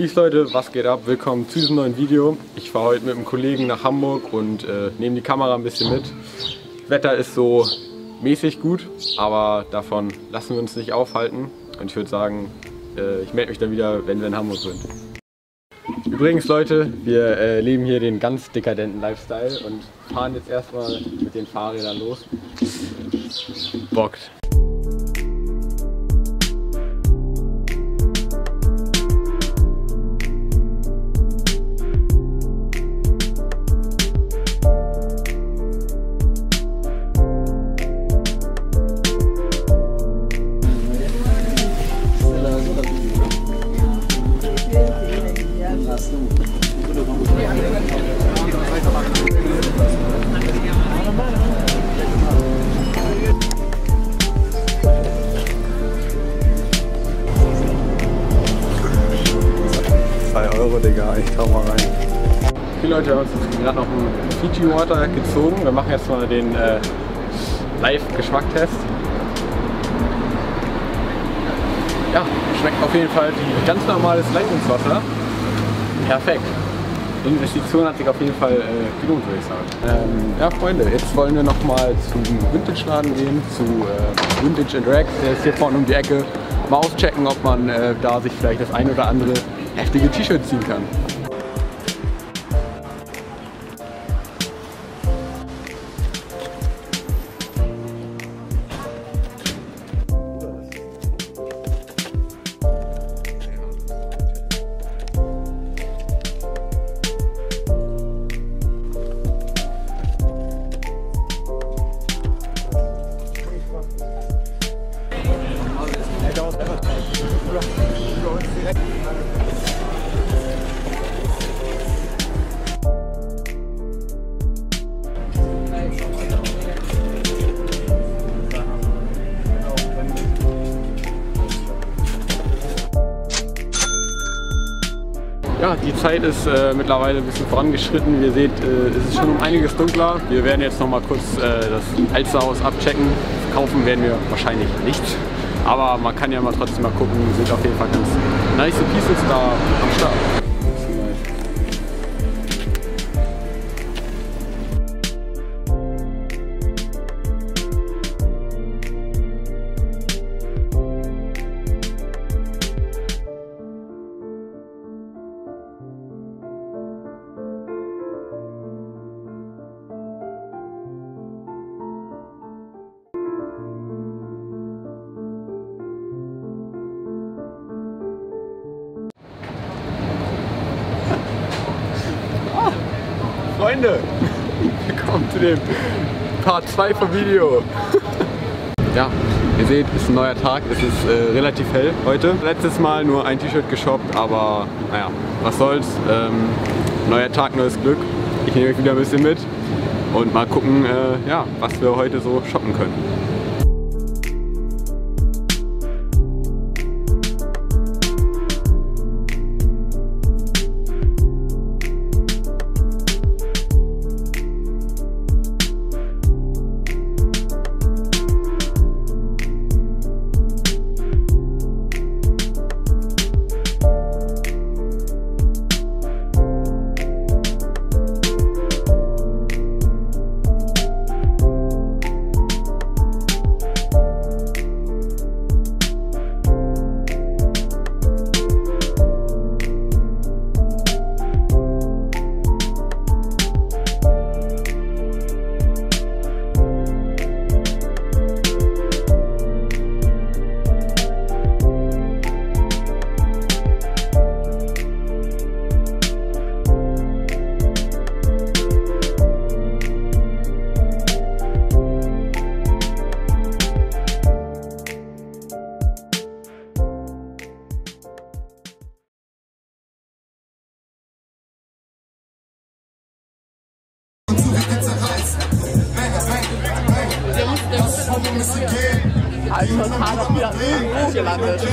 Peace Leute, was geht ab? Willkommen zu diesem neuen Video. Ich fahre heute mit einem Kollegen nach Hamburg und äh, nehme die Kamera ein bisschen mit. Wetter ist so mäßig gut, aber davon lassen wir uns nicht aufhalten. Und ich würde sagen, äh, ich melde mich dann wieder, wenn wir in Hamburg sind. Übrigens Leute, wir äh, leben hier den ganz dekadenten Lifestyle und fahren jetzt erstmal mit den Fahrrädern los. Bockt. Leute, wir haben uns gerade noch einen Fiji Water gezogen. Wir machen jetzt mal den äh, Live-Geschmacktest. Ja, schmeckt auf jeden Fall wie ganz normales Leitungswasser. Perfekt. Die Investition hat sich auf jeden Fall äh, gelohnt, würde ich sagen. Ähm, ja, Freunde, jetzt wollen wir noch mal zum Vintage-Laden gehen, zu äh, Vintage and. Der ist hier vorne um die Ecke. Mal auschecken, ob man äh, da sich vielleicht das ein oder andere heftige T-Shirts ziehen kann. Ja, die Zeit ist äh, mittlerweile ein bisschen vorangeschritten. Wie ihr seht, äh, es ist schon um einiges dunkler. Wir werden jetzt noch mal kurz äh, das Alsterhaus abchecken. Kaufen werden wir wahrscheinlich nicht. Aber man kann ja mal trotzdem mal gucken. Sind auf jeden Fall ganz nice Pieces da am Start. Freunde, willkommen zu dem Part 2 vom Video. ja, ihr seht, es ist ein neuer Tag, es ist äh, relativ hell heute. Letztes Mal nur ein T-Shirt geshoppt, aber naja, was soll's. Ähm, neuer Tag, neues Glück. Ich nehme euch wieder ein bisschen mit und mal gucken, äh, ja, was wir heute so shoppen können. Also total noch wieder irgendwo gelandet. Wir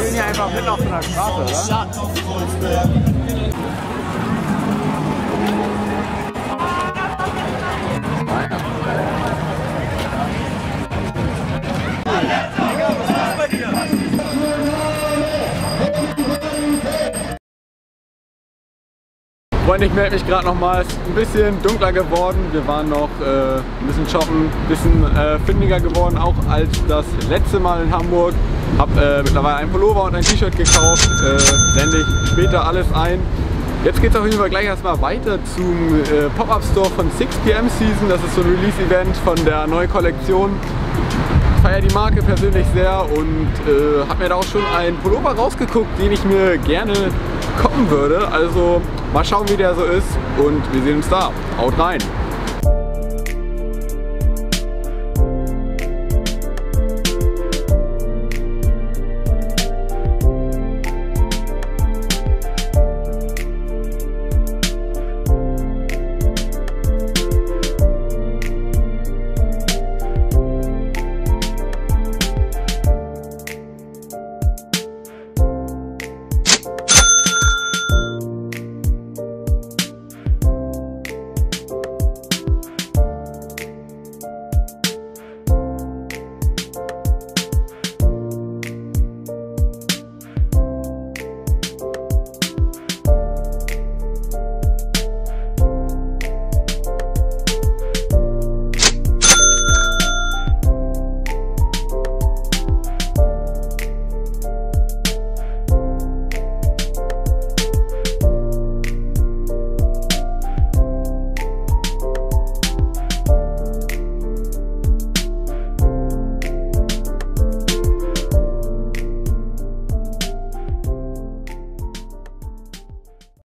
gehen hier einfach mit auf einer Straße, oder? Ja. Freunde, ich melde mich gerade nochmal. Es ist ein bisschen dunkler geworden. Wir waren noch äh, ein bisschen shoppen, ein bisschen äh, findiger geworden, auch als das letzte Mal in Hamburg. Hab äh, mittlerweile ein Pullover und ein T-Shirt gekauft. Äh, blende ich später alles ein. Jetzt geht es auf jeden Fall gleich erstmal weiter zum äh, Pop-Up Store von 6pm Season. Das ist so ein Release-Event von der neuen Kollektion feiere die Marke persönlich sehr und äh, habe mir da auch schon einen Pullover rausgeguckt, den ich mir gerne koppen würde. Also mal schauen, wie der so ist und wir sehen uns da. Haut rein!